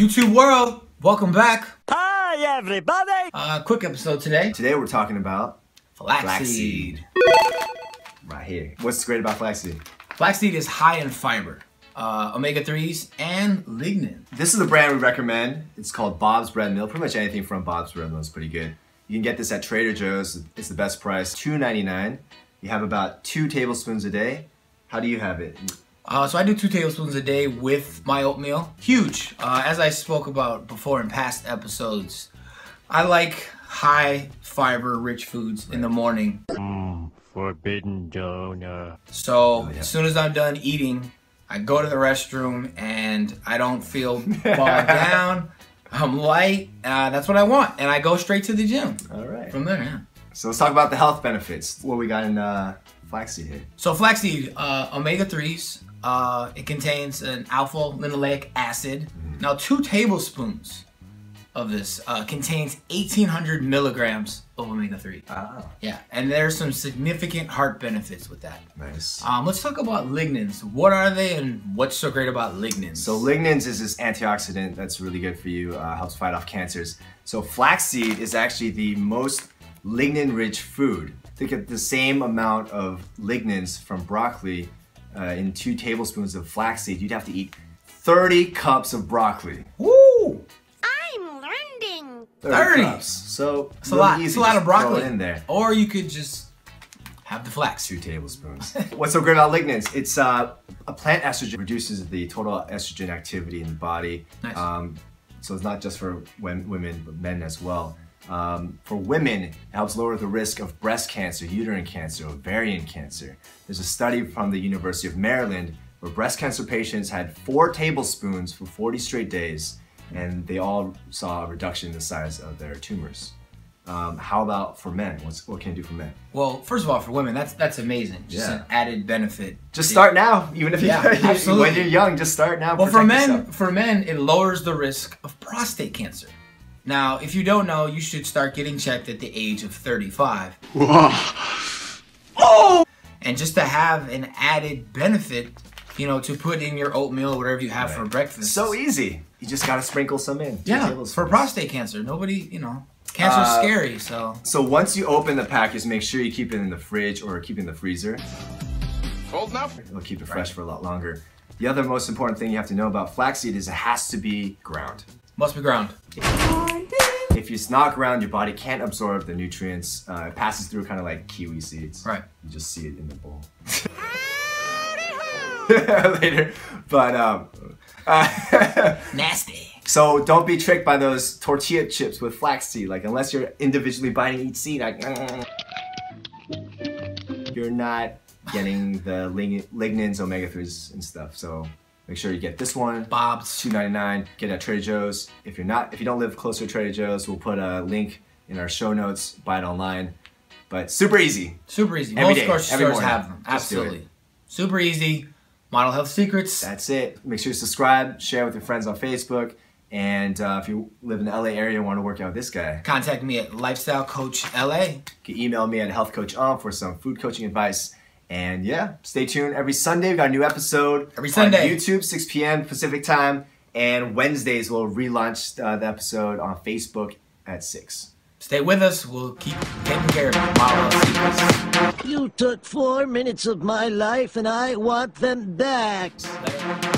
YouTube world, welcome back. Hi, everybody! Uh, quick episode today. Today we're talking about Flaxseed. Right here. What's great about flaxseed? Flaxseed is high in fiber, uh, omega 3s, and lignan. This is the brand we recommend. It's called Bob's Red Mill. Pretty much anything from Bob's Red Mill is pretty good. You can get this at Trader Joe's. It's the best price, $2.99. You have about two tablespoons a day. How do you have it? Uh, so I do two tablespoons a day with my oatmeal. Huge. Uh, as I spoke about before in past episodes, I like high fiber rich foods in the morning. Mmm, forbidden donut. So Oh, yeah. as soon as I'm done eating, I go to the restroom and I don't feel bogged down. I'm light. Uh, that's what I want, and I go straight to the gym All right. from there. Yeah. So let's talk about the health benefits. What we got in uh, flaxseed here. So flaxseed, uh, omega threes. Uh, it contains an alpha linoleic acid. Now, two tablespoons of this uh, contains 1,800 milligrams of omega three. Ah, Yeah, and there's some significant heart benefits with that. nice. Um, let's talk about lignans. What are they, and what's so great about lignans? So lignans is this antioxidant that's really good for you, uh, helps fight off cancers. So flaxseed is actually the most lignan-rich food. Think of the same amount of lignans from broccoli uh, in two tablespoons of flaxseed. You'd have to eat 30 cups of broccoli. Woo! I'm learning. 30. cups. So It's a lot. It's a lot of broccoli. In there. Or you could just have the flax. Two tablespoons. What's so great about lignans? It's uh, a plant estrogen reduces the total estrogen activity in the body. Nice. Um, so it's not just for women, but men as well. Um, for women, it helps lower the risk of breast cancer, uterine cancer, ovarian cancer. There's a study from the University of Maryland where breast cancer patients had four tablespoons for 40 straight days, and they all saw a reduction in the size of their tumors. Um, how about for men? What's, what can it do for men? Well, first of all, for women, that's that's amazing. Just Yeah. an added benefit. Just to- start now, even if you, Yeah, absolutely. when you're young. Just start now. Well, for men, yourself. for men, it lowers the risk of prostate cancer. Now, if you don't know, you should start getting checked at the age of 35. oh! And just to have an added benefit, you know, to put in your oatmeal or whatever you have for breakfast. so easy. You just gotta sprinkle some in. Yeah, for prostate cancer, nobody, you know, cancer's Uh, scary. So So once you open the package, make sure you keep it in the fridge or keep it in the freezer. Cold enough? It'll keep it fresh for a lot longer. The other most important thing you have to know about flaxseed is it has to be ground. Must be ground. If it's not ground, your body can't absorb the nutrients. Uh, it passes through kind of like kiwi seeds. Right. You just see it in the bowl. Later. But um, Nasty. So don't be tricked by those tortilla chips with flaxseed. Like unless you're individually biting each seed, like you're not getting the lig- lignans, omega threes, and stuff. So make sure you get this one. Bob's. Two ninety nine. Get it at Trader Joe's. If you're not, if you don't live close to Trader Joe's, we'll put a link in our show notes. Buy it online. But super easy. Super easy. Every Most day, grocery every stores morning. have them. Absolutely. Super easy. Model Health Secrets. That's it. Make sure you subscribe, share with your friends on Facebook, and uh, if you live in the LA area and want to work out with this guy, Contact me at Lifestyle Coach LA. You can email me at Health Coach On for some food coaching advice. And yeah, stay tuned. Every Sunday, we got a new episode. Every Sunday. On YouTube, 6 p.m. Pacific time. And Wednesdays, we'll relaunch uh, the episode on Facebook at 6. Stay with us. We'll keep taking care of you. Secrets. You took four minutes of my life and I want them back. Later.